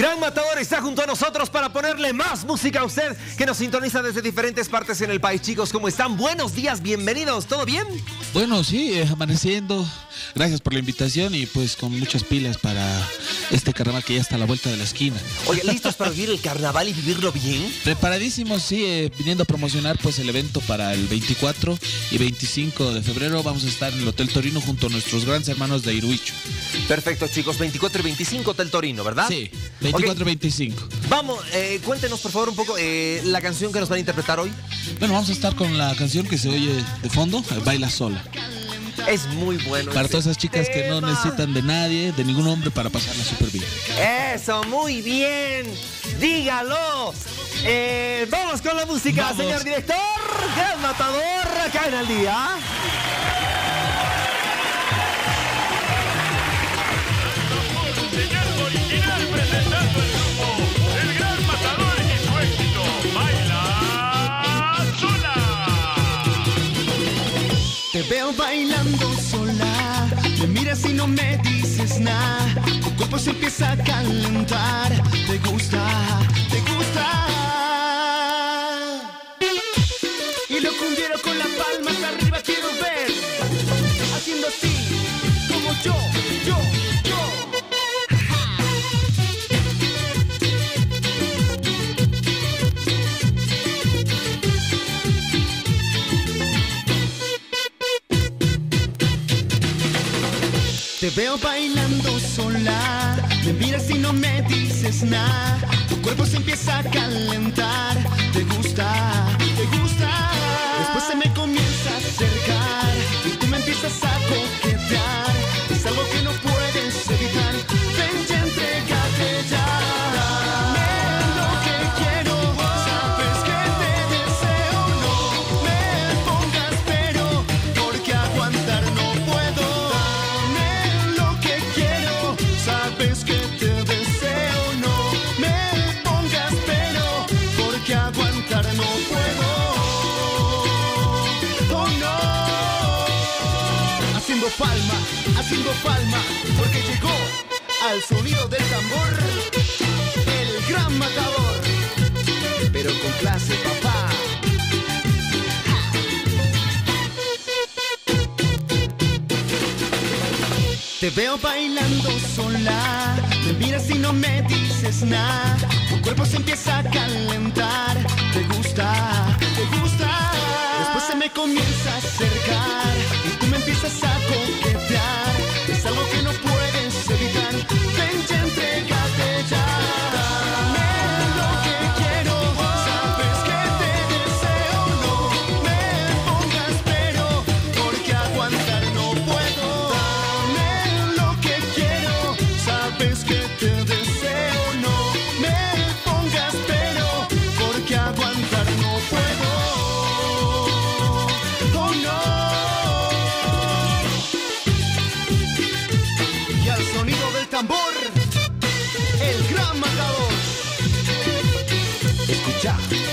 Gran Matador está junto a nosotros para ponerle más música a usted que nos sintoniza desde diferentes partes en el país. Chicos, ¿cómo están? Buenos días, bienvenidos, ¿todo bien? Bueno, sí, eh, amaneciendo. Gracias por la invitación y pues con muchas pilas para este carnaval que ya está a la vuelta de la esquina. Oye, ¿listos para vivir el carnaval y vivirlo bien? Preparadísimos, sí, eh, viniendo a promocionar pues el evento para el 24 y 25 de febrero. Vamos a estar en el Hotel Torino junto a nuestros grandes hermanos de Iruicho. Perfecto, chicos, 24 y 25 Hotel Torino, ¿verdad? Sí, 24 y 25. Vamos, eh, cuéntenos por favor un poco eh, la canción que nos van a interpretar hoy. Bueno, vamos a estar con la canción que se oye de fondo, eh, Baila Sola. Es muy bueno. Para todas esas chicas que no necesitan de nadie, de ningún hombre para pasarla súper bien. Eso, muy bien. Dígalo. Eh, vamos con la música, Vamos. señor director. Gran Matador, acá en el día. Miras y no me dices nada. Tu cuerpo se empieza a calentar, te gusta, te gusta. Y lo cumbiero con las palmas arriba quiero ver, haciendo así, como yo. Veo bailando sola, me miras y no me dices nada. Tu cuerpo se empieza a calentar, te gusta, palma, haciendo palma, porque llegó al sonido del tambor el gran matador, pero con clase papá. Te veo bailando sola, me miras y no me dices nada. Tu cuerpo se empieza a calentar, tambor, el gran matador. Escucha.